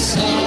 Só